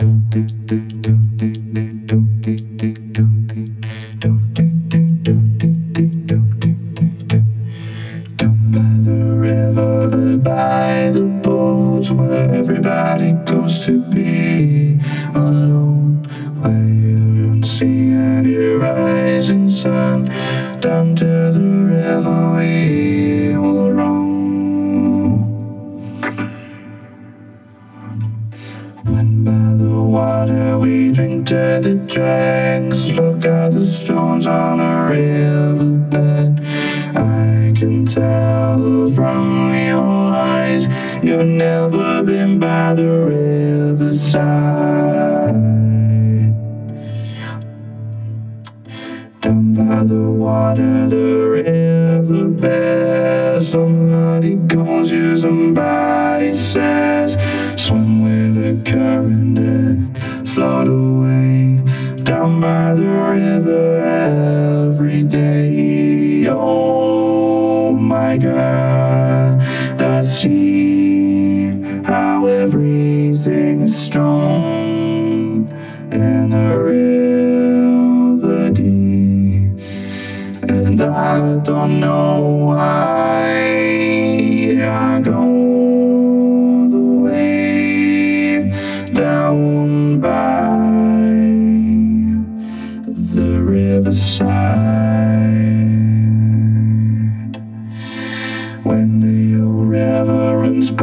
When by the water we drink to the dregs, look at the stones on the riverbed. I can tell from your eyes you've never been by the riverside. Down by the water, the riverbed. Somebody calls you, somebody says, swim with the current float away. Down by the river every day. Oh my God,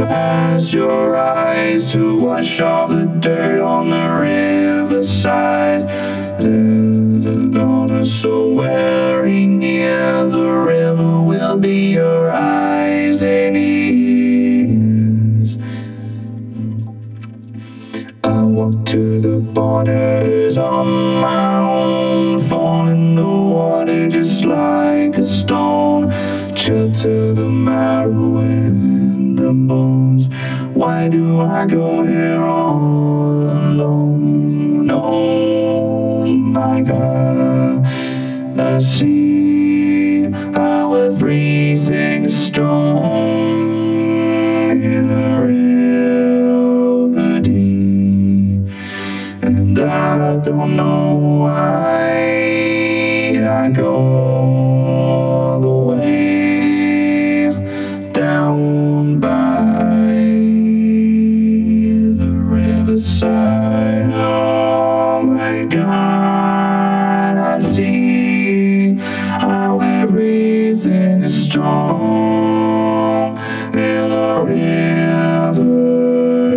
past your eyes to wash off the dirt on the riverside. There's a so very near. The river will be your eyes and ears. I walk to the borders on my own, fall in the water just like a stone, chill to the marrow. Why do I go here all alone? Oh my God, I see how everything's strong in the river. And I don't know why I go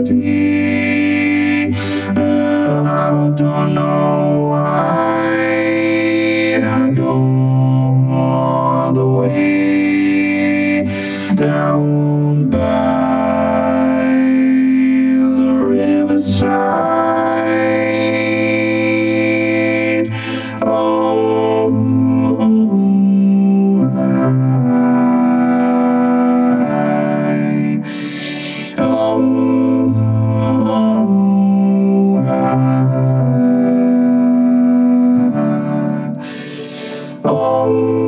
deep. And I don't know why I go all the way down by the riverside. Oh. Oh.